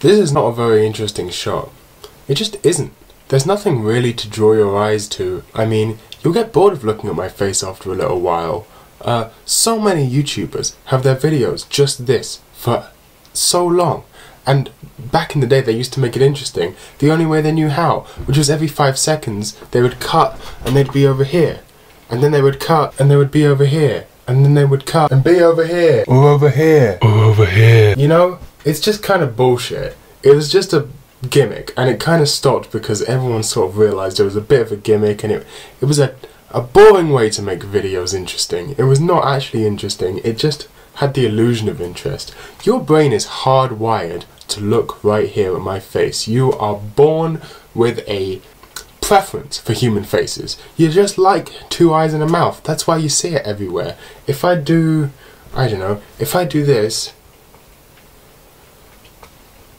This is not a very interesting shot. It just isn't. There's nothing really to draw your eyes to. I mean, you'll get bored of looking at my face after a little while. Uh, so many YouTubers have their videos just this for so long. And back in the day, they used to make it interesting the only way they knew how, which was every five seconds they would cut and they'd be over here. And then they would cut and they would be over here. And then they would cut and be over here. Or over here. Or over here. You know, it's just kind of bullshit. It was just a gimmick and it kind of stopped because everyone sort of realized it was a bit of a gimmick and it, it was a, a boring way to make videos interesting. It was not actually interesting, it just had the illusion of interest. Your brain is hardwired to look right here at my face. You are born with a preference for human faces. You're just like two eyes and a mouth. That's why you see it everywhere. If I do, I don't know, if I do this,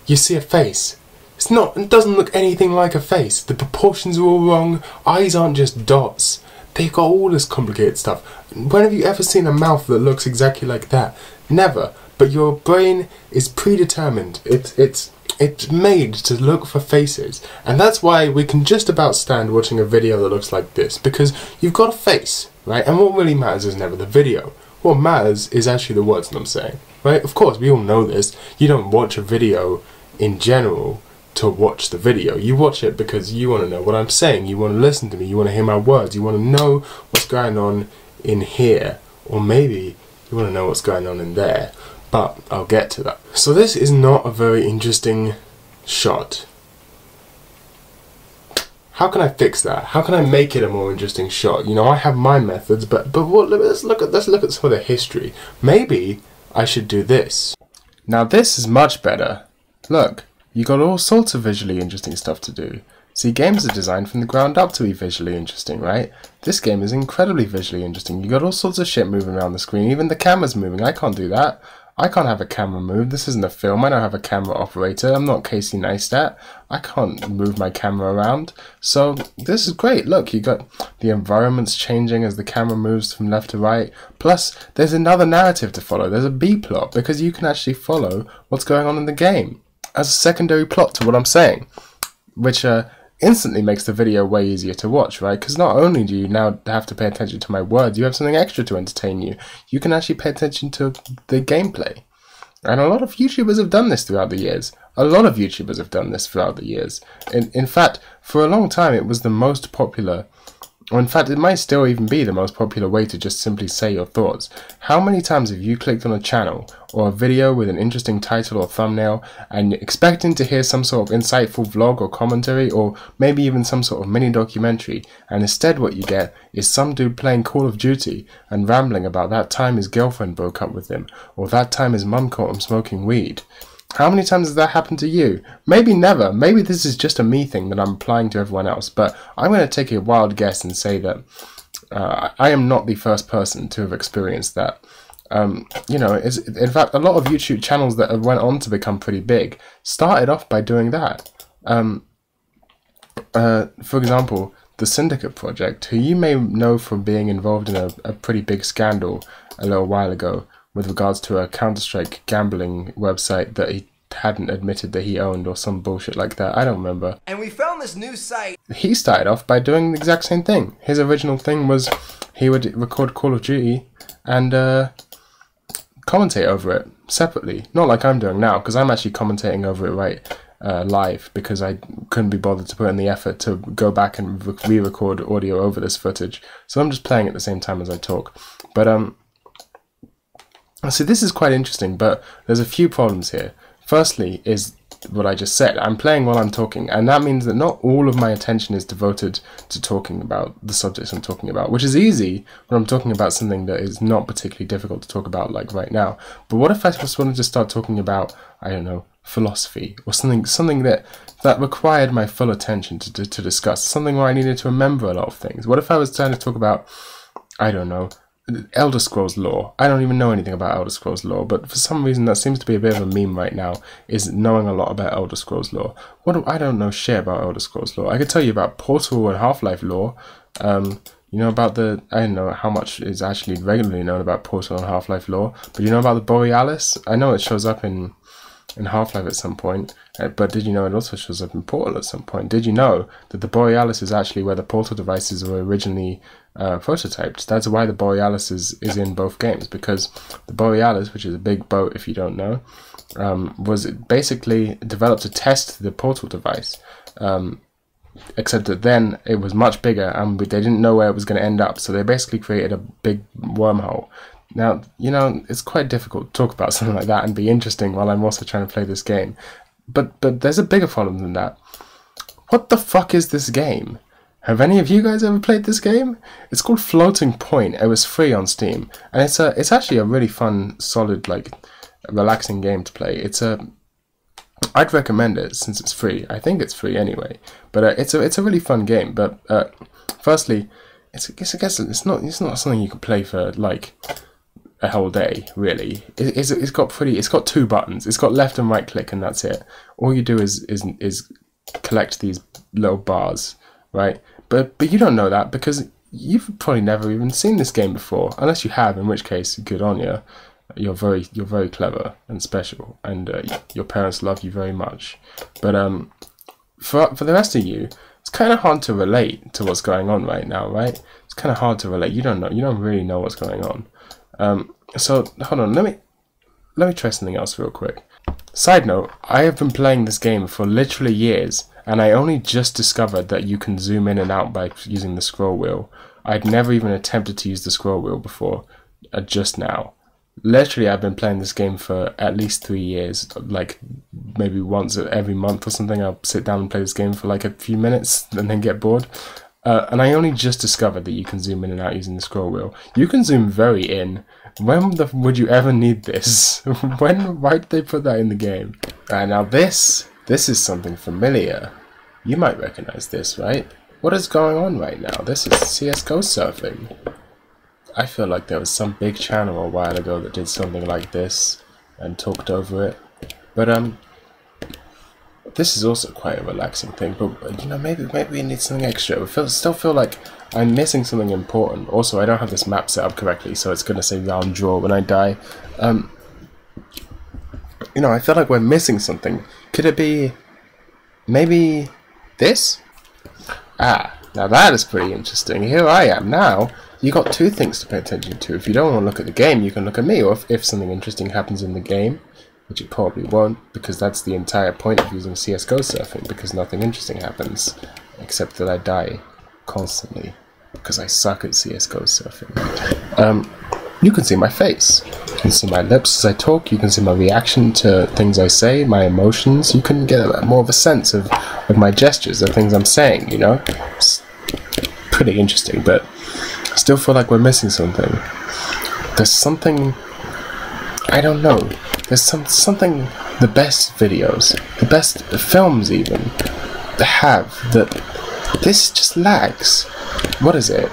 you see a face. It's not, it doesn't look anything like a face. The proportions are all wrong. Eyes aren't just dots. They've got all this complicated stuff. When have you ever seen a mouth that looks exactly like that? Never. But your brain is predetermined. It's it's it's made to look for faces. And that's why we can just about stand watching a video that looks like this. Because you've got a face, right? And what really matters is never the video. What matters is actually the words that I'm saying. Right? Of course, we all know this. You don't watch a video in general to watch the video. You watch it because you want to know what I'm saying. You want to listen to me. You want to hear my words. You want to know what's going on in here. Or maybe you want to know what's going on in there. But I'll get to that. So this is not a very interesting shot. How can I fix that? How can I make it a more interesting shot? You know, I have my methods, but but what, let's look at let's look at some of the history. Maybe I should do this. Now this is much better. Look, you got all sorts of visually interesting stuff to do. See, games are designed from the ground up to be visually interesting, right? This game is incredibly visually interesting. You got all sorts of shit moving around the screen. Even the camera's moving. I can't do that. I can't have a camera move. This isn't a film. I don't have a camera operator. I'm not Casey Neistat. I can't move my camera around. So this is great. Look, you got the environments changing as the camera moves from left to right. Plus, there's another narrative to follow. There's a B plot because you can actually follow what's going on in the game as a secondary plot to what I'm saying, which uh, instantly makes the video way easier to watch, right? Because not only do you now have to pay attention to my words, you have something extra to entertain you. You can actually pay attention to the gameplay. And a lot of YouTubers have done this throughout the years. A lot of YouTubers have done this throughout the years. In, in fact, for a long time, it was the most popular or in fact, it might still even be the most popular way to just simply say your thoughts. How many times have you clicked on a channel or a video with an interesting title or thumbnail and expecting to hear some sort of insightful vlog or commentary or maybe even some sort of mini documentary and instead what you get is some dude playing Call of Duty and rambling about that time his girlfriend broke up with him or that time his mum caught him smoking weed? How many times has that happened to you? Maybe never. Maybe this is just a me thing that I'm applying to everyone else. But I'm going to take a wild guess and say that uh, I am not the first person to have experienced that. Um, you know, in fact, a lot of YouTube channels that have went on to become pretty big started off by doing that. Um, uh, for example, the Syndicate Project, who you may know from being involved in a, a pretty big scandal a little while ago, with regards to a Counter Strike gambling website that he hadn't admitted that he owned or some bullshit like that. I don't remember. And we found this new site. He started off by doing the exact same thing. His original thing was he would record Call of Duty and uh, commentate over it separately. Not like I'm doing now, because I'm actually commentating over it right uh, live because I couldn't be bothered to put in the effort to go back and re-record audio over this footage. So I'm just playing at the same time as I talk. But um, so this is quite interesting, but there's a few problems here. Firstly is what I just said. I'm playing while I'm talking, and that means that not all of my attention is devoted to talking about the subjects I'm talking about, which is easy when I'm talking about something that is not particularly difficult to talk about, like right now. But what if I just wanted to start talking about, I don't know, philosophy or something, something that that required my full attention to, to, to discuss, something where I needed to remember a lot of things. What if I was trying to talk about, I don't know, Elder Scrolls lore. I don't even know anything about Elder Scrolls lore, but for some reason that seems to be a bit of a meme right now, is knowing a lot about Elder Scrolls lore. What do, I don't know shit about Elder Scrolls lore. I could tell you about Portal and Half-Life lore. Um, you know about the, I don't know how much is actually regularly known about Portal and Half-Life lore, but you know about the Borealis? I know it shows up in in Half-Life at some point, uh, but did you know it also shows up in Portal at some point? Did you know that the Borealis is actually where the Portal devices were originally uh, prototyped? That's why the Borealis is, is in both games, because the Borealis, which is a big boat if you don't know, um, was basically developed to test the Portal device. Um, except that then it was much bigger and they didn't know where it was going to end up, so they basically created a big wormhole now, you know, it's quite difficult to talk about something like that and be interesting while I'm also trying to play this game. But but there's a bigger problem than that. What the fuck is this game? Have any of you guys ever played this game? It's called Floating Point. It was free on Steam, and it's a it's actually a really fun, solid, like relaxing game to play. It's a I'd recommend it since it's free. I think it's free anyway, but uh, it's a it's a really fun game. But uh, firstly, it's, I guess it's not it's not something you can play for like a whole day, really. It, it's, it's got pretty. It's got two buttons. It's got left and right click, and that's it. All you do is is is collect these little bars, right? But but you don't know that because you've probably never even seen this game before, unless you have. In which case, good on you. You're very you're very clever and special, and uh, your parents love you very much. But um, for for the rest of you, it's kind of hard to relate to what's going on right now, right? It's kind of hard to relate. You don't know. You don't really know what's going on. Um, so hold on, let me let me try something else real quick. Side note, I have been playing this game for literally years, and I only just discovered that you can zoom in and out by using the scroll wheel. I'd never even attempted to use the scroll wheel before, uh, just now. Literally, I've been playing this game for at least three years, like maybe once every month or something. I'll sit down and play this game for like a few minutes and then get bored. Uh, and I only just discovered that you can zoom in and out using the scroll wheel. You can zoom very in. When the, would you ever need this? when, why did they put that in the game? Uh, now this, this is something familiar. You might recognize this, right? What is going on right now? This is CSGO surfing. I feel like there was some big channel a while ago that did something like this and talked over it. But um, this is also quite a relaxing thing, but you know, maybe maybe we need something extra. I feel, still feel like I'm missing something important. Also, I don't have this map set up correctly, so it's gonna say round draw when I die. Um, you know, I feel like we're missing something. Could it be maybe this? Ah, now that is pretty interesting. Here I am now. You got two things to pay attention to. If you don't want to look at the game, you can look at me, or if, if something interesting happens in the game, which it probably won't, because that's the entire point of using CSGO surfing, because nothing interesting happens, except that I die constantly, because I suck at CSGO surfing. Um, you can see my face. You can see my lips as I talk, you can see my reaction to things I say, my emotions, you can get a, more of a sense of, of my gestures, the things I'm saying, you know? It's pretty interesting, but I still feel like we're missing something. There's something... I don't know. There's some something the best videos, the best films even, have that this just lacks. What is it?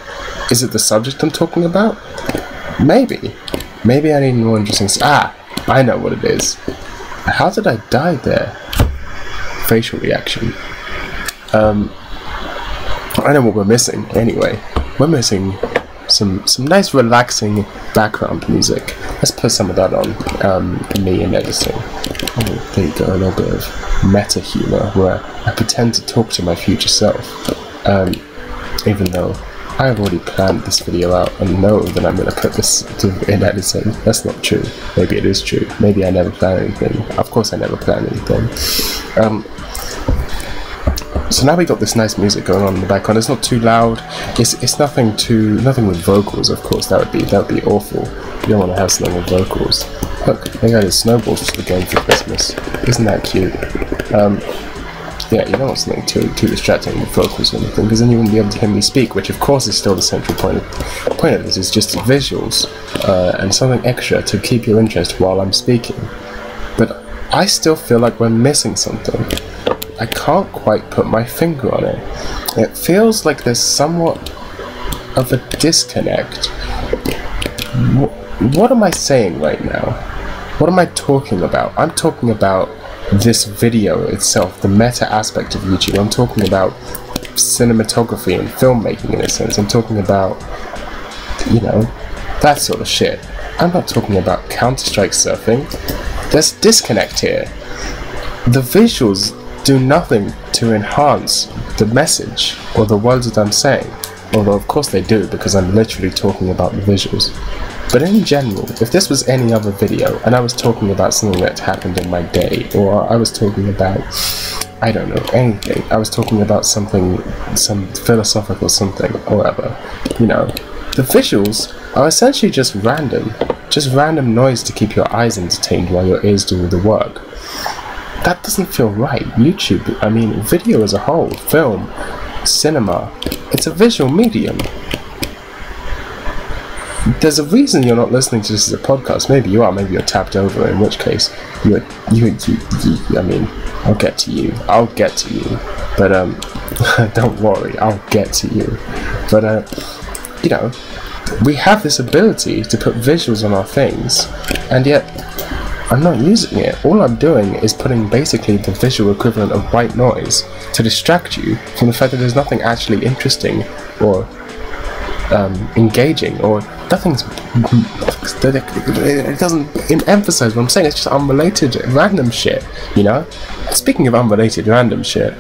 Is it the subject I'm talking about? Maybe. Maybe I need more interesting. Ah, I know what it is. How did I die there? Facial reaction. Um, I know what we're missing. Anyway, we're missing some some nice relaxing background music. Let's put some of that on. Um, me and editing. Oh, there you go, a little bit of meta humor where I pretend to talk to my future self, um, even though I have already planned this video out and know that I'm going to put this in editing. That's not true. Maybe it is true. Maybe I never plan anything. Of course, I never plan anything. Um, so now we got this nice music going on in the background. It's not too loud. It's it's nothing too nothing with vocals. Of course, that would be that would be awful. You don't want to have something with vocals. Look, they got snowballs for the game for Christmas. Isn't that cute? Um, yeah, you don't want something too too distracting with vocals or anything, because then you wouldn't be able to hear me speak. Which, of course, is still the central point. Of, point of this is just visuals uh, and something extra to keep your interest while I'm speaking. But I still feel like we're missing something. I can't quite put my finger on it. It feels like there's somewhat of a disconnect. What am I saying right now? What am I talking about? I'm talking about this video itself, the meta aspect of YouTube. I'm talking about cinematography and filmmaking in a sense. I'm talking about, you know, that sort of shit. I'm not talking about Counter Strike surfing. There's disconnect here. the visuals do nothing to enhance the message or the words that I'm saying. Although, of course, they do because I'm literally talking about the visuals. But in general, if this was any other video and I was talking about something that happened in my day, or I was talking about, I don't know, anything, I was talking about something, some philosophical something, or whatever, you know, the visuals are essentially just random, just random noise to keep your eyes entertained while your ears do all the work. That doesn't feel right. YouTube, I mean, video as a whole, film, cinema, it's a visual medium. There's a reason you're not listening to this as a podcast. Maybe you are. Maybe you're tapped over. In which case, you, you, you, you I mean, I'll get to you. I'll get to you. But um, don't worry. I'll get to you. But uh, you know, we have this ability to put visuals on our things, and yet I'm not using it. All I'm doing is putting basically the visual equivalent of white noise to distract you from the fact that there's nothing actually interesting or um, engaging or nothing's it doesn't emphasize what I'm saying it's just unrelated random shit you know speaking of unrelated random shit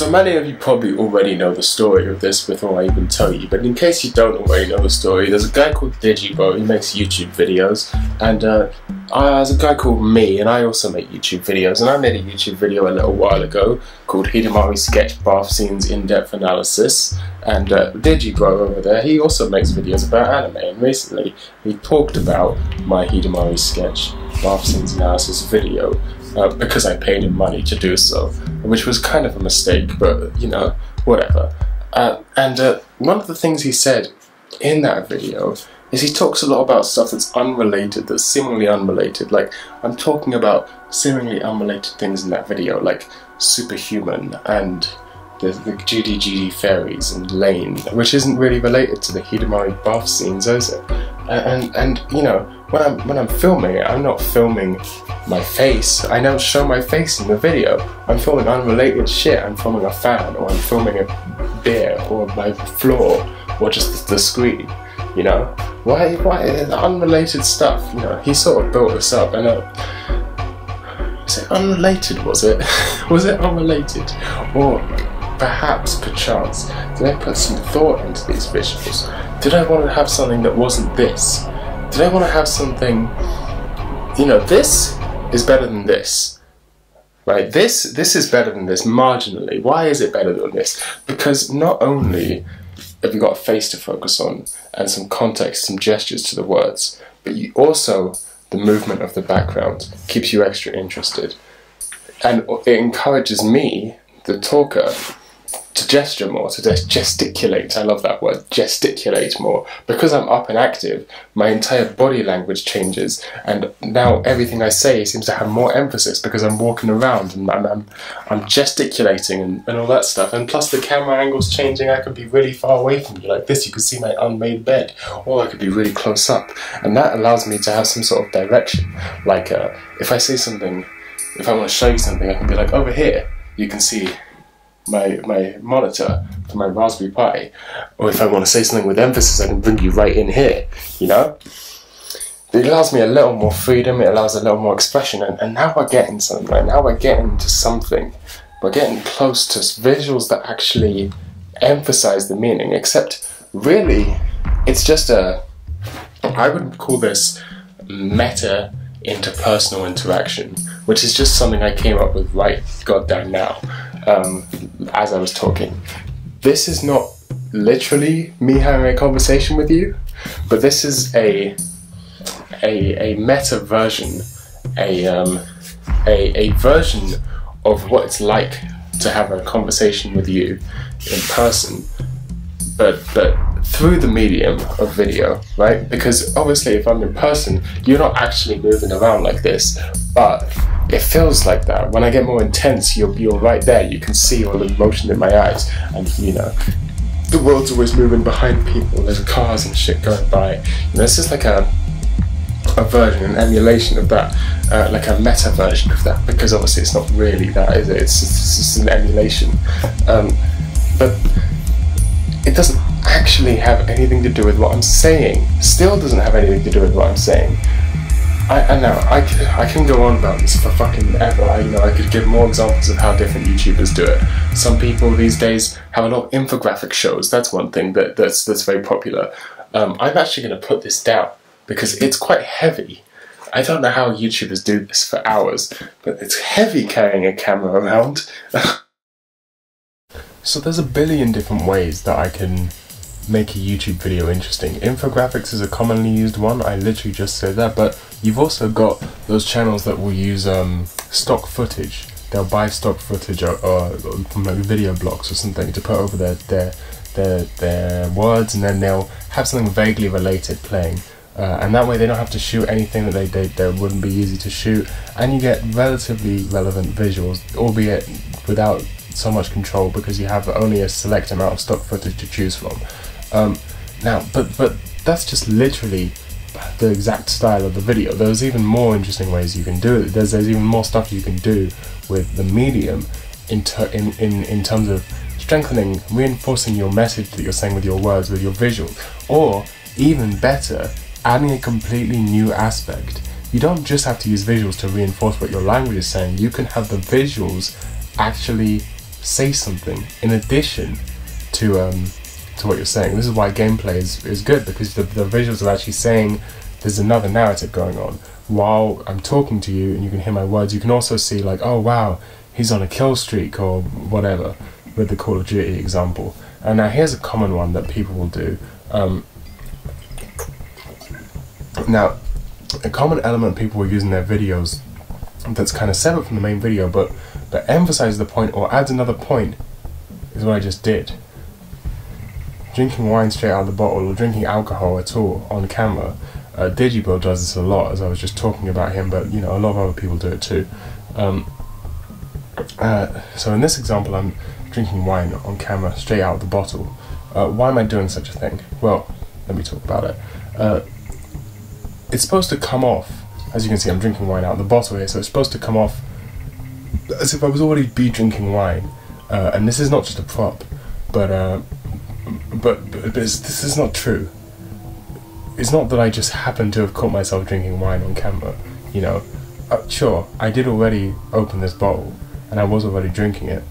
so many of you probably already know the story of this before I even tell you, but in case you don't already know the story, there's a guy called Digibro, he makes YouTube videos, and uh, there's a guy called me, and I also make YouTube videos, and I made a YouTube video a little while ago called Hidamari Sketch Bath Scenes In-Depth Analysis, and uh, Digibro over there, he also makes videos about anime, and recently he talked about my Hidamari Sketch Bath Scenes Analysis video, uh, because I paid him money to do so, which was kind of a mistake, but you know, whatever. Uh, and uh, one of the things he said in that video is he talks a lot about stuff that's unrelated, that's seemingly unrelated. Like, I'm talking about seemingly unrelated things in that video, like Superhuman and the, the GD fairies and Lane, which isn't really related to the Hidamari bath scenes, is it? And, and, you know, when I'm, when I'm filming I'm not filming my face. I don't show my face in the video. I'm filming unrelated shit. I'm filming a fan, or I'm filming a beer, or my floor, or just the screen. You know, why? Why unrelated stuff? You know, he sort of built this up, and uh, is it unrelated? Was it? was it unrelated, or perhaps, perchance, did I put some thought into these visuals? Did I want to have something that wasn't this? Did I want to have something? You know, this is better than this. Right, this this is better than this marginally. Why is it better than this? Because not only have you got a face to focus on and some context, some gestures to the words, but you also the movement of the background keeps you extra interested, and it encourages me, the talker, to gesture more, to gesticulate. I love that word, gesticulate more. Because I'm up and active, my entire body language changes, and now everything I say seems to have more emphasis because I'm walking around and I'm, I'm, gesticulating and, and all that stuff. And plus, the camera angle's changing. I could be really far away from you, like this. You can see my unmade bed, or I could be really close up, and that allows me to have some sort of direction. Like, uh, if I see something, if I want to show you something, I can be like, over here, you can see my my monitor for my Raspberry Pi, or if I want to say something with emphasis, I can bring you right in here. You know, it allows me a little more freedom. It allows a little more expression, and, and now we're getting something. Right now we're getting to something. We're getting close to visuals that actually emphasize the meaning. Except, really, it's just a. I would call this meta interpersonal interaction, which is just something I came up with right goddamn now um, as I was talking. This is not literally me having a conversation with you, but this is a a, a meta version, a, um, a, a version of what it's like to have a conversation with you in person, but but through the medium of video, right? Because obviously, if I'm in person, you're not actually moving around like this, but it feels like that. When I get more intense, you're, you're right there. You can see all the motion in my eyes, and you know, the world's always moving behind people. There's cars and shit going by. You know, this is like a a version, an emulation of that, uh, like a meta version of that, because obviously it's not really that, is it? It's just, it's just an emulation. Um, but it doesn't actually have anything to do with what I'm saying. Still doesn't have anything to do with what I'm saying. I, I know I, I can go on about this for fucking ever. I, you know, I could give more examples of how different YouTubers do it. Some people these days have a lot of infographic shows. That's one thing that that's that's very popular. Um, I'm actually going to put this down because it's quite heavy. I don't know how YouTubers do this for hours, but it's heavy carrying a camera around. so there's a billion different ways that I can make a YouTube video interesting. Infographics is a commonly used one, I literally just said that, but you've also got those channels that will use um, stock footage. They'll buy stock footage or, or, from like VideoBlocks or something to put over their, their, their, their words and then they'll have something vaguely related playing. Uh, and that way they don't have to shoot anything that they, they, they wouldn't be easy to shoot and you get relatively relevant visuals, albeit without so much control because you have only a select amount of stock footage to choose from. Um, now, but but that's just literally the exact style of the video. There's even more interesting ways you can do it. There's there's even more stuff you can do with the medium in in, in in terms of strengthening, reinforcing your message that you're saying with your words, with your visuals, or even better, adding a completely new aspect. You don't just have to use visuals to reinforce what your language is saying. You can have the visuals actually say something in addition to um, to what you're saying. This is why gameplay is, is good because the, the visuals are actually saying there's another narrative going on. While I'm talking to you and you can hear my words, you can also see like, oh wow, he's on a kill streak or whatever with the Call of Duty example. And now here's a common one that people will do. Um, now, a common element people will use in their videos that's kind of separate from the main video, but but emphasizes the point or adds another point is what I just did drinking wine straight out of the bottle or drinking alcohol at all on camera. Uh, Digibro does this a lot, as I was just talking about him, but you know a lot of other people do it too. Um, uh, so in this example, I'm drinking wine on camera straight out of the bottle. Uh, why am I doing such a thing? Well, let me talk about it. Uh, it's supposed to come off, as you can see, I'm drinking wine out of the bottle here, so it's supposed to come off as if I was already be drinking wine. Uh, and this is not just a prop, but uh, but, but, this is not true. It's not that I just happen to have caught myself drinking wine on camera. You know, uh, sure, I did already open this bottle, and I was already drinking it.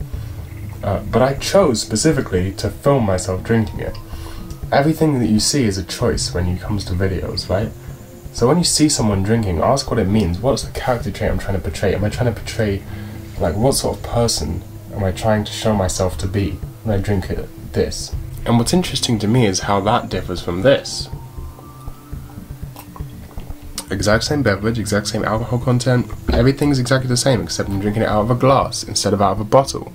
Uh, but I chose specifically to film myself drinking it. Everything that you see is a choice when it comes to videos, right? So when you see someone drinking, ask what it means. What's the character trait I'm trying to portray? Am I trying to portray, like, what sort of person am I trying to show myself to be when I drink it, this? And what's interesting to me is how that differs from this. Exact same beverage, exact same alcohol content, everything's exactly the same except I'm drinking it out of a glass instead of out of a bottle.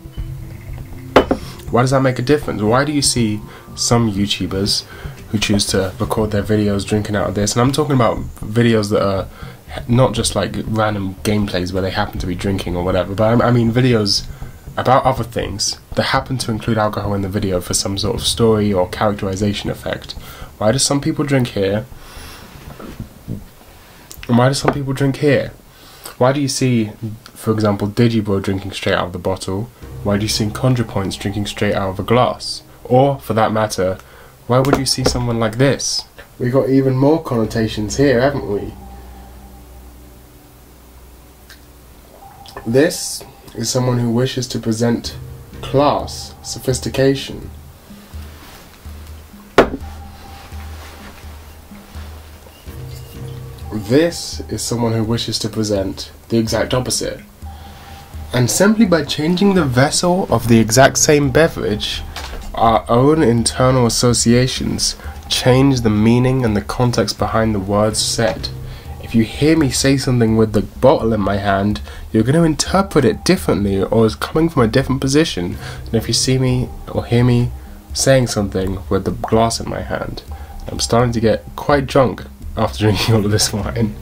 Why does that make a difference? Why do you see some YouTubers who choose to record their videos drinking out of this? And I'm talking about videos that are not just like random gameplays where they happen to be drinking or whatever, but I mean videos about other things that happen to include alcohol in the video for some sort of story or characterization effect. Why do some people drink here? And why do some people drink here? Why do you see, for example, Digibro drinking straight out of the bottle? Why do you see ContraPoints drinking straight out of a glass? Or, for that matter, why would you see someone like this? We got even more connotations here, haven't we? This is someone who wishes to present class, sophistication. This is someone who wishes to present the exact opposite. And simply by changing the vessel of the exact same beverage, our own internal associations change the meaning and the context behind the words said you hear me say something with the bottle in my hand, you're going to interpret it differently or it's coming from a different position than if you see me or hear me saying something with the glass in my hand. I'm starting to get quite drunk after drinking all of this wine.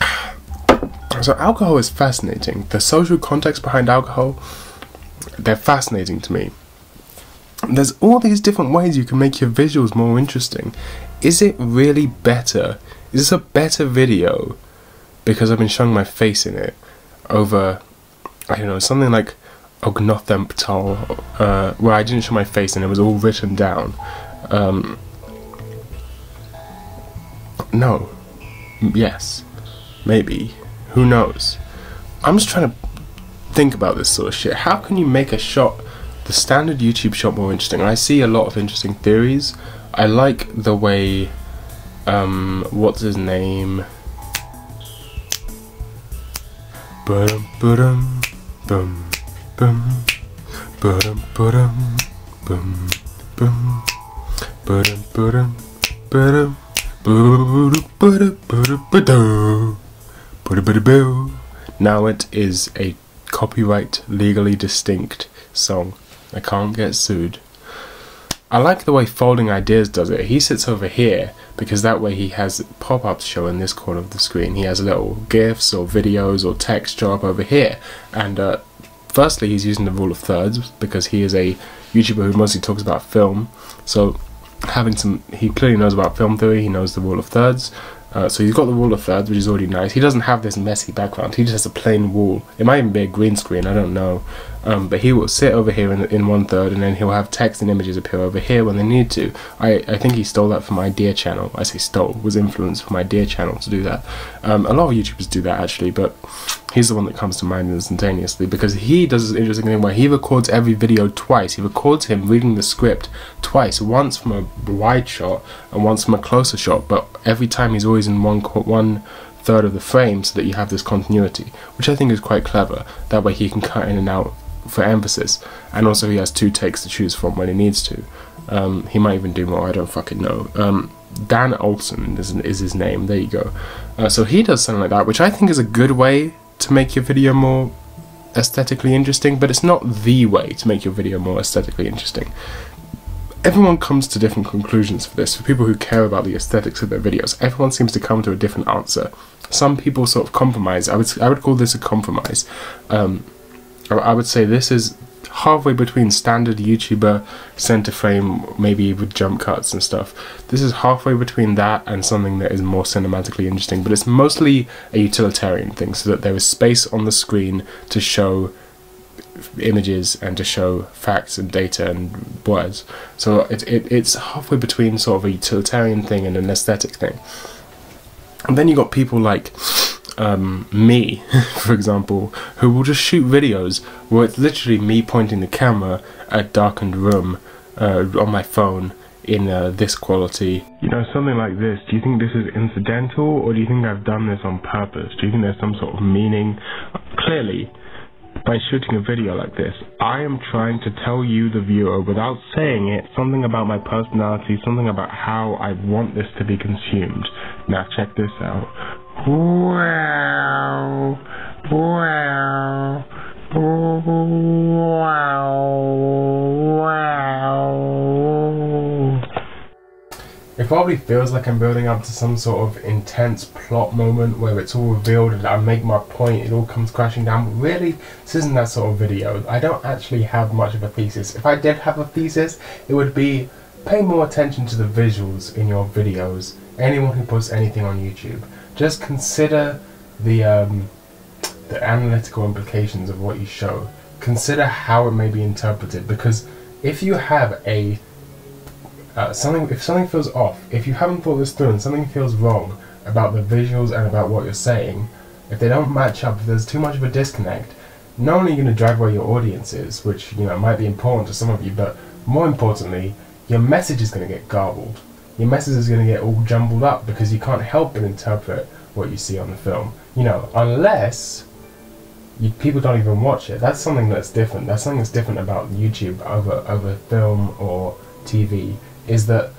so alcohol is fascinating. The social context behind alcohol, they're fascinating to me. There's all these different ways you can make your visuals more interesting is it really better? Is this a better video because I've been showing my face in it over, I don't know, something like Ognothamtal, uh, where I didn't show my face and it was all written down. Um, no. Yes. Maybe. Who knows? I'm just trying to think about this sort of shit. How can you make a shot, the standard YouTube shot, more interesting? I see a lot of interesting theories. I like the way, um, what's his name? Ba-dum, ba-dum, bum, bum, ba-dum, ba-dum, bum, bum, ba-dum, ba-dum, ba-dum, now it is a copyright legally distinct song. I can't get sued. I like the way Folding Ideas does it. He sits over here because that way he has pop-ups show in this corner of the screen. He has little GIFs or videos or text show up over here. And uh, firstly, he's using the rule of thirds because he is a YouTuber who mostly talks about film. So having some, he clearly knows about film theory. He knows the rule of thirds. Uh, so he's got the rule of thirds, which is already nice. He doesn't have this messy background. He just has a plain wall. It might even be a green screen. I don't know. Um, but he will sit over here in, in one third, and then he'll have text and images appear over here when they need to. I, I think he stole that from Idea Channel. I say stole, was influenced from Idea Channel to do that. Um, a lot of YouTubers do that actually, but he's the one that comes to mind instantaneously because he does this interesting thing where he records every video twice. He records him reading the script twice, once from a wide shot and once from a closer shot, but every time he's always in one one third of the frame so that you have this continuity, which I think is quite clever. That way he can cut in and out for emphasis, and also he has two takes to choose from when he needs to. Um, he might even do more. I don't fucking know. Um, Dan Olson is, is his name. There you go. Uh, so he does something like that, which I think is a good way to make your video more aesthetically interesting, but it's not the way to make your video more aesthetically interesting. Everyone comes to different conclusions for this. For people who care about the aesthetics of their videos, everyone seems to come to a different answer. Some people sort of compromise. I would I would call this a compromise. Um, I would say this is halfway between standard YouTuber center frame, maybe with jump cuts and stuff. This is halfway between that and something that is more cinematically interesting, but it's mostly a utilitarian thing, so that there is space on the screen to show images and to show facts and data and words. So it, it it's halfway between sort of a utilitarian thing and an aesthetic thing. And then you got people like um, me, for example, who will just shoot videos where it's literally me pointing the camera at a darkened room uh, on my phone in uh, this quality. You know, something like this, do you think this is incidental or do you think I've done this on purpose? Do you think there's some sort of meaning? Clearly, by shooting a video like this, I am trying to tell you, the viewer, without saying it, something about my personality, something about how I want this to be consumed. Now, check this out. Wow. Wow. Wow. Wow. It probably feels like I'm building up to some sort of intense plot moment where it's all revealed and I make my point, it all comes crashing down. But really, this isn't that sort of video. I don't actually have much of a thesis. If I did have a thesis, it would be pay more attention to the visuals in your videos. Anyone who posts anything on YouTube just consider the um, the analytical implications of what you show. Consider how it may be interpreted because if you have a uh, something if something feels off, if you haven't thought this through and something feels wrong about the visuals and about what you're saying, if they don't match up, if there's too much of a disconnect, not only are you going to drive away your audiences, which you know might be important to some of you, but more importantly, your message is going to get garbled your message is going to get all jumbled up because you can't help but interpret what you see on the film. You know, unless you, people don't even watch it. That's something that's different. That's something that's different about YouTube over over film or TV. Is that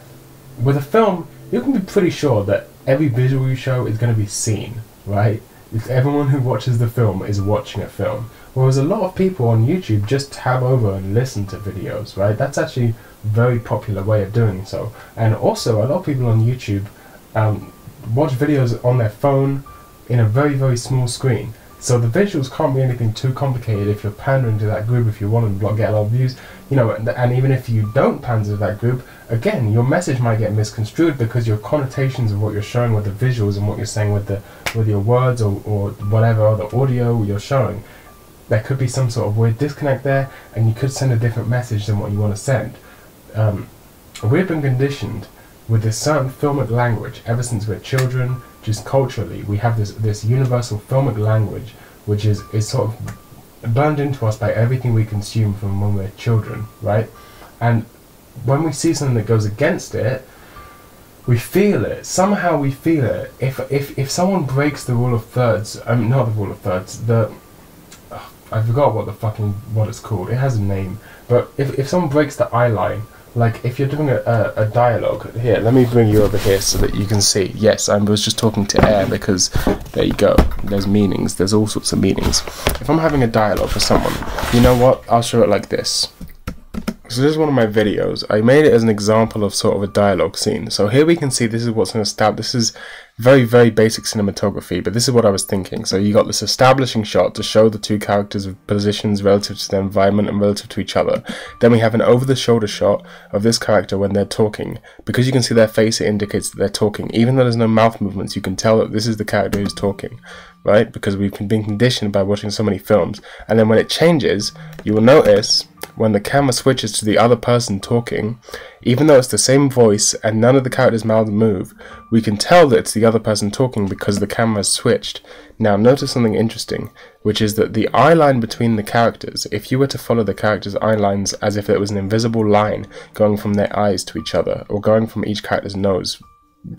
with a film, you can be pretty sure that every visual you show is going to be seen, right? If everyone who watches the film is watching a film. Whereas a lot of people on YouTube just tab over and listen to videos, right? That's actually very popular way of doing so. And also, a lot of people on YouTube um, watch videos on their phone in a very, very small screen. So the visuals can't be anything too complicated if you're pandering to that group, if you want to get a lot of views, you know, and, and even if you don't pander to that group, again, your message might get misconstrued because your connotations of what you're showing with the visuals and what you're saying with the with your words or, or whatever other audio you're showing, there could be some sort of weird disconnect there, and you could send a different message than what you want to send um, we've been conditioned with this certain filmic language ever since we're children, just culturally, we have this, this universal filmic language which is, is sort of burned into us by everything we consume from when we're children, right? And when we see something that goes against it, we feel it. Somehow we feel it. If if if someone breaks the rule of thirds, I mean not the rule of thirds, the I forgot what the fucking what it's called. It has a name. But if if someone breaks the eye line, like if you're doing a, a, a dialogue here, let me bring you over here so that you can see. Yes, I was just talking to air because there you go. There's meanings. There's all sorts of meanings. If I'm having a dialogue with someone, you know what? I'll show it like this. So this is one of my videos. I made it as an example of sort of a dialogue scene. So here we can see this is what's start. This is very, very basic cinematography, but this is what I was thinking. So you got this establishing shot to show the two characters' positions relative to their environment and relative to each other. Then we have an over-the-shoulder shot of this character when they're talking. Because you can see their face, it indicates that they're talking. Even though there's no mouth movements, you can tell that this is the character who's talking, right? Because we've been conditioned by watching so many films. And then when it changes, you will notice when the camera switches to the other person talking, even though it's the same voice and none of the characters' mouths move, we can tell that it's the other person talking because the camera has switched. Now, notice something interesting, which is that the eye line between the characters, if you were to follow the characters' eye lines as if it was an invisible line going from their eyes to each other, or going from each character's nose,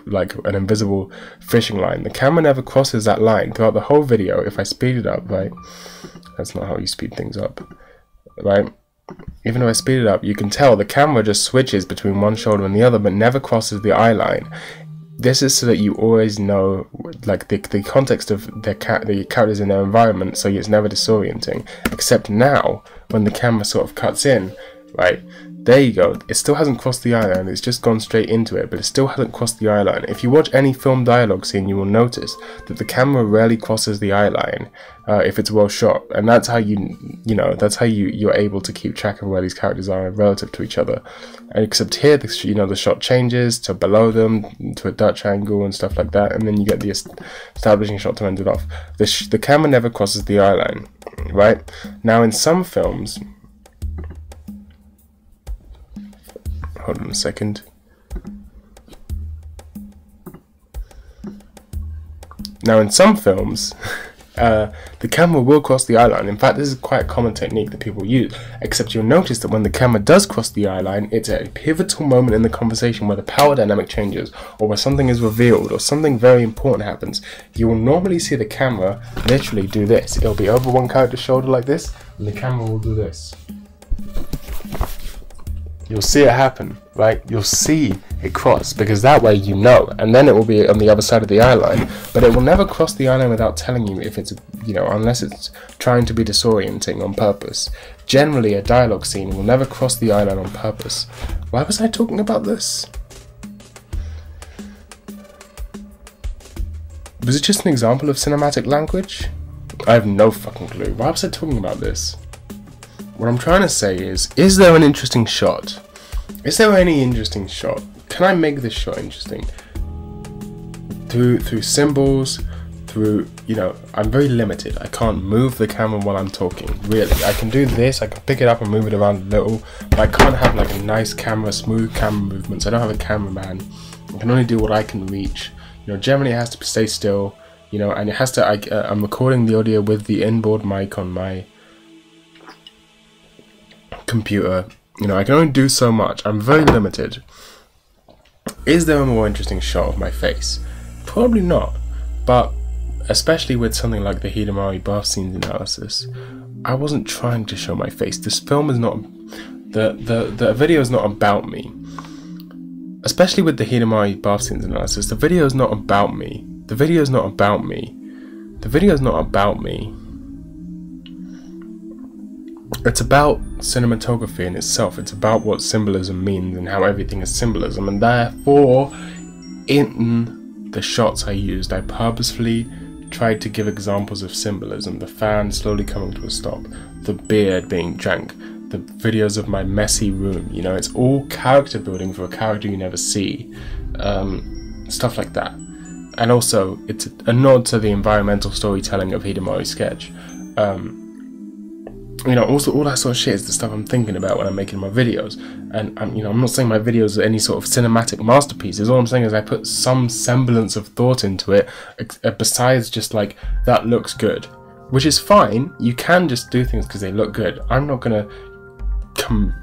like an invisible fishing line, the camera never crosses that line throughout the whole video. If I speed it up, right? That's not how you speed things up, right? even though I speed it up, you can tell the camera just switches between one shoulder and the other, but never crosses the eye line. This is so that you always know, like the, the context of their the characters in their environment, so it's never disorienting. Except now, when the camera sort of cuts in, right? There you go. It still hasn't crossed the eye line. It's just gone straight into it, but it still hasn't crossed the eye line. If you watch any film dialogue scene, you will notice that the camera rarely crosses the eye line uh, if it's well shot, and that's how you, you know, that's how you you're able to keep track of where these characters are relative to each other. And except here, the, you know, the shot changes to below them to a Dutch angle and stuff like that, and then you get the establishing shot to end it off. The the camera never crosses the eye line, right? Now, in some films Hold on a second. Now, in some films, uh, the camera will cross the eye line. In fact, this is quite a common technique that people use. Except you'll notice that when the camera does cross the eye line, it's a pivotal moment in the conversation where the power dynamic changes, or where something is revealed, or something very important happens. You will normally see the camera literally do this. It'll be over one character's shoulder like this, and the camera will do this. You'll see it happen, right? You'll see it cross because that way you know, and then it will be on the other side of the eye line. But it will never cross the eye line without telling you if it's, you know, unless it's trying to be disorienting on purpose. Generally, a dialogue scene will never cross the eye line on purpose. Why was I talking about this? Was it just an example of cinematic language? I have no fucking clue. Why was I talking about this? What I'm trying to say is, is there an interesting shot? Is there any interesting shot? Can I make this shot interesting? Through through symbols, through you know, I'm very limited. I can't move the camera while I'm talking. Really, I can do this. I can pick it up and move it around a little, but I can't have like a nice camera, smooth camera movements. I don't have a cameraman. I can only do what I can reach. You know, generally it has to stay still. You know, and it has to. I, uh, I'm recording the audio with the inboard mic on my computer. You know, I can only do so much. I'm very limited. Is there a more interesting shot of my face? Probably not. But especially with something like the Hidamari bath scenes analysis, I wasn't trying to show my face. This film is not the the the video is not about me. Especially with the Hidamari bath scenes analysis, the video is not about me. The video is not about me. The video is not about me. It's about cinematography in itself. It's about what symbolism means and how everything is symbolism. And therefore, in the shots I used, I purposefully tried to give examples of symbolism. The fan slowly coming to a stop, the beard being drank, the videos of my messy room. You know, it's all character building for a character you never see. Um, stuff like that. And also, it's a nod to the environmental storytelling of Hidamari's sketch. Um, you know, also all that sort of shit is the stuff I'm thinking about when I'm making my videos. And I'm, you know, I'm not saying my videos are any sort of cinematic masterpieces. All I'm saying is I put some semblance of thought into it, uh, besides just like that looks good, which is fine. You can just do things because they look good. I'm not gonna come.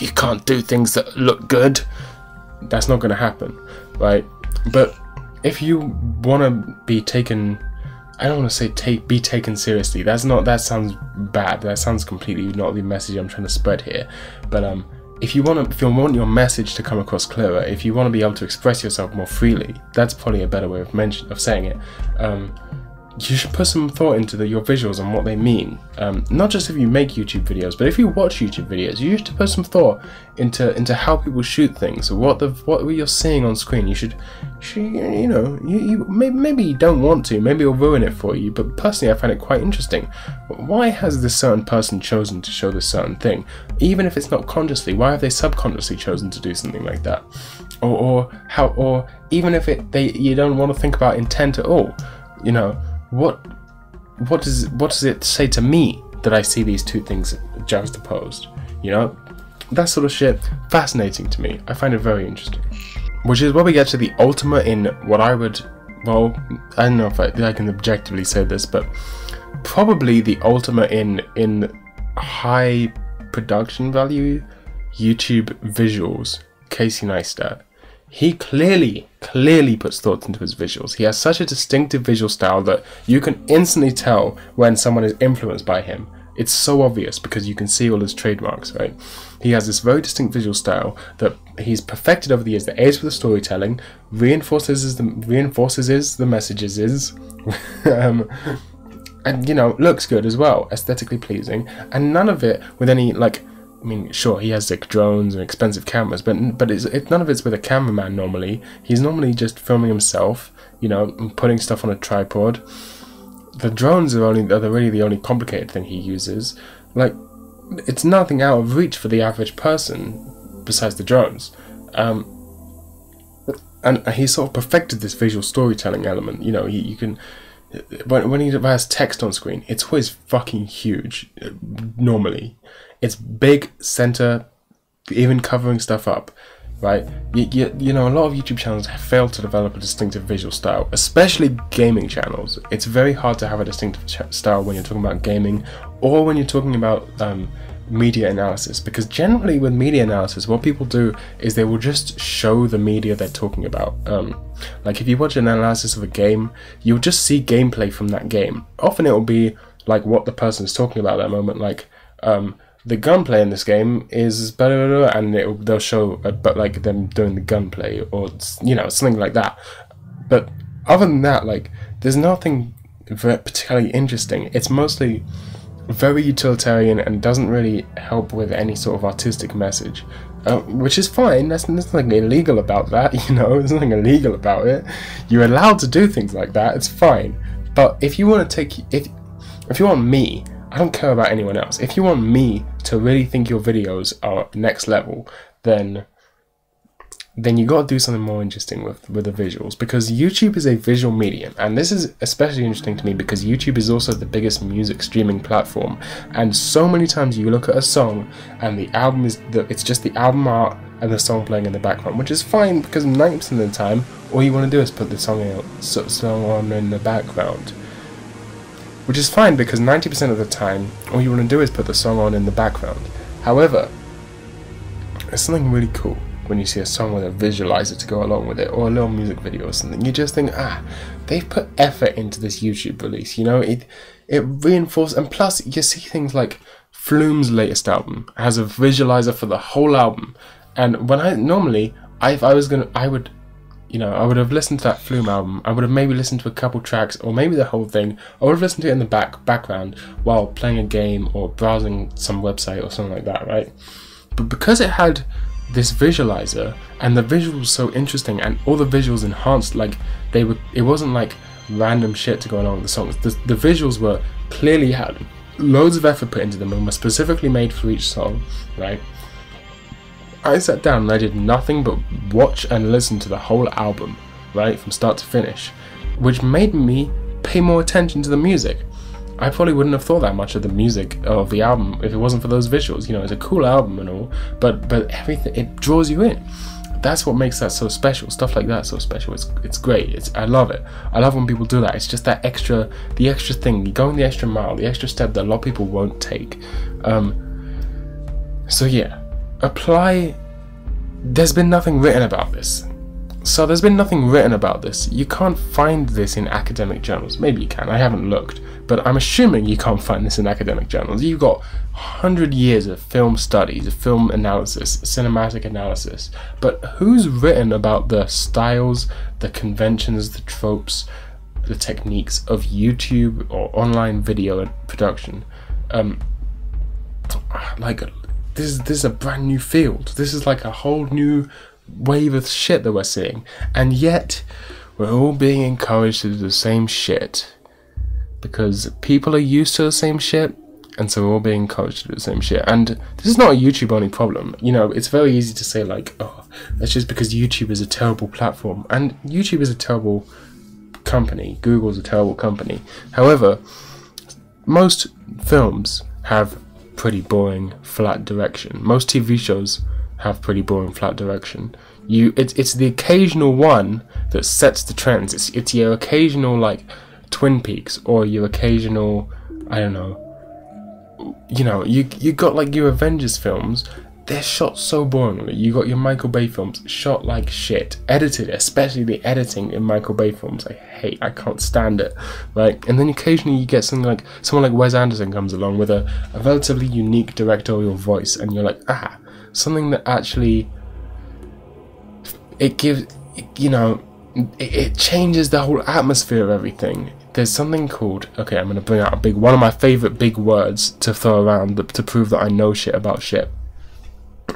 You can't do things that look good. That's not gonna happen, right? But if you want to be taken I don't want to say take be taken seriously. That's not that sounds bad. That sounds completely not the message I'm trying to spread here. But um, if you want to, if you want your message to come across clearer, if you want to be able to express yourself more freely, that's probably a better way of mention of saying it. Um, you should put some thought into the, your visuals and what they mean. Um, not just if you make YouTube videos, but if you watch YouTube videos, you should put some thought into into how people shoot things, what the what you're seeing on screen. You should, should you know, you, you maybe, maybe you don't want to, maybe it'll ruin it for you. But personally, I find it quite interesting. Why has this certain person chosen to show this certain thing, even if it's not consciously? Why have they subconsciously chosen to do something like that? Or, or how, or even if it they you don't want to think about intent at all, you know what what does what does it say to me that I see these two things juxtaposed? You know, that sort of shit fascinating to me. I find it very interesting. Which is where we get to the ultimate in what I would well, I don't know if I, I can objectively say this, but probably the ultimate in in high production value YouTube visuals, Casey Neistat he clearly, clearly puts thought into his visuals. He has such a distinctive visual style that you can instantly tell when someone is influenced by him. It's so obvious because you can see all his trademarks, right? He has this very distinct visual style that he's perfected over the years that aids with the storytelling, reinforces the reinforces his the messages is, um, and you know looks good as well, aesthetically pleasing, and none of it with any like I mean, sure, he has like drones and expensive cameras, but but it's, it, none of it's with a cameraman normally. He's normally just filming himself, you know, putting stuff on a tripod. The drones are only are really the only complicated thing he uses. Like, it's nothing out of reach for the average person besides the drones. Um, and he sort of perfected this visual storytelling element. You know, he, you can when when he has text on screen, it's always fucking huge. Normally, it's big, center, even covering stuff up, right? You, you, you know, a lot of YouTube channels have failed to develop a distinctive visual style, especially gaming channels. It's very hard to have a distinctive style when you're talking about gaming or when you're talking about um, media analysis because generally with media analysis what people do is they will just show the media they're talking about um, like if you watch an analysis of a game you'll just see gameplay from that game often it will be like what the person is talking about at that moment like um, the gunplay in this game is better, and it, they'll show, uh, but like them doing the gunplay or you know something like that. But other than that, like there's nothing particularly interesting. It's mostly very utilitarian and doesn't really help with any sort of artistic message. Uh, which is fine. There's, nothing illegal about that, you know. There's nothing illegal about it. You're allowed to do things like that. It's fine. But if you want to take, if if you want me I don't care about anyone else. If you want me to really think your videos are next level, then then you got to do something more interesting with with the visuals because YouTube is a visual medium, and this is especially interesting to me because YouTube is also the biggest music streaming platform, and so many times you look at a song and the album is the it's just the album art and the song playing in the background, which is fine because 90% of the time all you want to do is put the song in, song on in the background which is fine because 90% of the time all you want to do is put the song on in the background. However, there's something really cool when you see a song with a visualizer to go along with it or a little music video or something. You just think, ah, they've put effort into this YouTube release. You know, it it reinforces and plus you see things like Flume's latest album has a visualizer for the whole album. And when I normally I, if I was gonna I would you know, I would have listened to that Flume album. I would have maybe listened to a couple tracks or maybe the whole thing. I would have listened to it in the back background while playing a game or browsing some website or something like that, right? But because it had this visualizer and the visuals so interesting and all the visuals enhanced, like they were, it wasn't like random shit to go along with the songs. The, the visuals were clearly had loads of effort put into them and were specifically made for each song, right? I sat down and I did nothing but watch and listen to the whole album, right, from start to finish, which made me pay more attention to the music. I probably wouldn't have thought that much of the music of the album if it wasn't for those visuals. You know, it's a cool album and all, but but everything it draws you in. That's what makes that so special. Stuff like that so special. It's it's great. It's I love it. I love when people do that. It's just that extra, the extra thing, going the extra mile, the extra step that a lot of people won't take. Um, so yeah, apply. There's been nothing written about this. So there's been nothing written about this. You can't find this in academic journals. Maybe you can. I haven't looked, but I'm assuming you can't find this in academic journals. You've got 100 years of film studies, of film analysis, cinematic analysis. But who's written about the styles, the conventions, the tropes, the techniques of YouTube or online video production? Um, like this is this is a brand new field. This is like a whole new wave of shit that we're seeing, and yet we're all being encouraged to do the same shit because people are used to the same shit, and so we're all being encouraged to do the same shit. And this is not a YouTube only problem. You know, it's very easy to say like, oh, that's just because YouTube is a terrible platform, and YouTube is a terrible company. Google's a terrible company. However, most films have pretty boring flat direction. Most TV shows have pretty boring flat direction. You, it's it's the occasional one that sets the trends. It's it's your occasional like Twin Peaks or your occasional I don't know. You know, you you got like your Avengers films. They're shot so boringly. You got your Michael Bay films shot like shit, edited, especially the editing in Michael Bay films. I hate. I can't stand it. Right, and then occasionally you get something like someone like Wes Anderson comes along with a, a relatively unique directorial voice, and you're like, ah, something that actually it gives you know it, it changes the whole atmosphere of everything there's something called okay i'm going to bring out a big one of my favorite big words to throw around to prove that i know shit about shit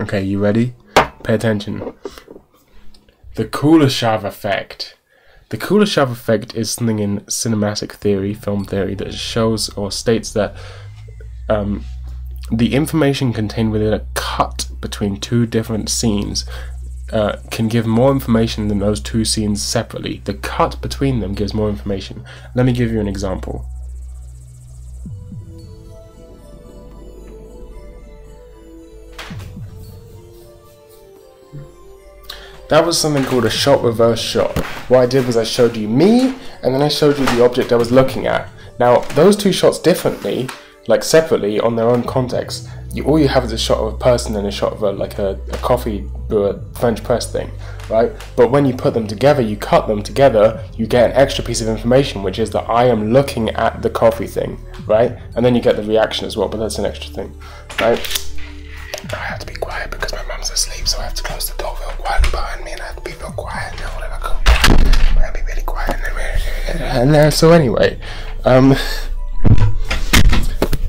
okay you ready pay attention the kuleshov effect the kuleshov effect is something in cinematic theory film theory that shows or states that um, the information contained within a cut between two different scenes uh, can give more information than those two scenes separately. The cut between them gives more information. Let me give you an example. That was something called a shot reverse shot. What I did was I showed you me, and then I showed you the object I was looking at. Now, those two shots differently like separately on their own context. You, all you have is a shot of a person and a shot of a, like a, a coffee brewer French press thing, right? But when you put them together, you cut them together, you get an extra piece of information, which is that I am looking at the coffee thing, right? And then you get the reaction as well, but that's an extra thing, right? I have to be quiet because my mum's asleep, so I have to close the door real quietly behind me, and I have to be real quiet now. Let go. I have to be really quiet. And then, so anyway, um.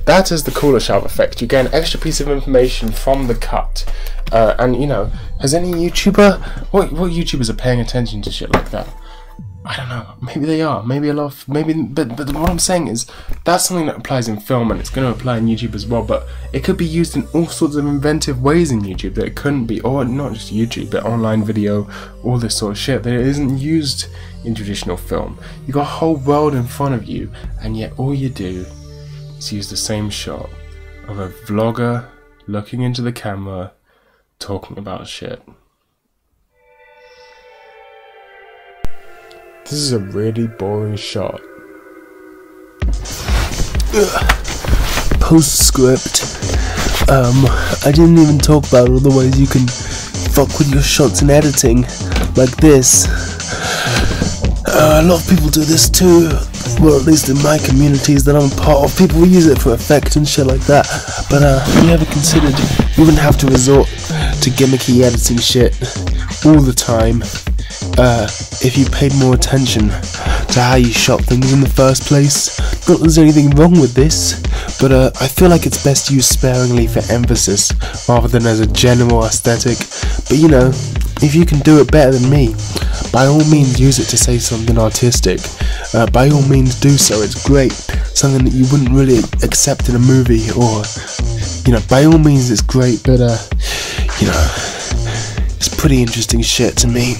That is the Kuleshov effect. You get an extra piece of information from the cut. Uh, and you know, has any YouTuber, what what YouTubers are paying attention to shit like that? I don't know. Maybe they are. Maybe a lot. Of, maybe, but but what I'm saying is that's something that applies in film, and it's going to apply in YouTube as well. But it could be used in all sorts of inventive ways in YouTube that it couldn't be, or not just YouTube, but online video, all this sort of shit that it isn't used in traditional film. You got a whole world in front of you, and yet all you do is use the same shot of a vlogger looking into the camera talking about shit. This is a really boring shot. Postscript. Um, I didn't even talk about the ways you can fuck with your shots in editing, like this. Uh, a lot of people do this too well, at least in my communities that I'm a part of, people use it for effect and shit like that. But uh, have you ever considered you wouldn't have to resort to gimmicky editing shit all the time uh, if you paid more attention to how you shot things in the first place? Not that there's anything wrong with this, but uh, I feel like it's best used sparingly for emphasis rather than as a general aesthetic. But you know, if you can do it better than me, by all means use it to say something artistic. Uh, by all means do so, it's great. Something that you wouldn't really accept in a movie or, you know, by all means it's great, but, uh, you know, it's pretty interesting shit to me.